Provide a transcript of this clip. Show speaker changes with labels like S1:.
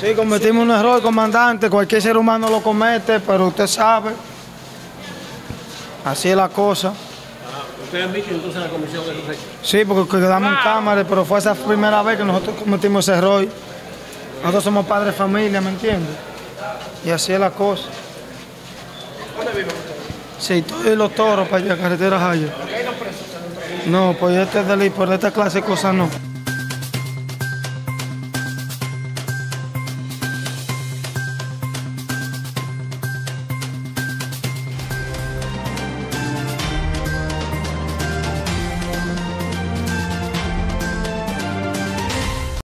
S1: Sí, cometimos un error, comandante. Cualquier ser humano lo comete, pero usted sabe. Así es la cosa.
S2: ¿Ustedes han dicho entonces en la comisión de eso se...
S1: Sí, porque quedamos en cámara, pero fue esa primera vez que nosotros cometimos ese error. Nosotros somos padres de familia, ¿me entiendes? Y así es la cosa.
S2: ¿Dónde viven ustedes?
S1: Sí, estoy en los toros para allá, carretera Jaya. No, pues este es de ley, por esta clase de cosas no.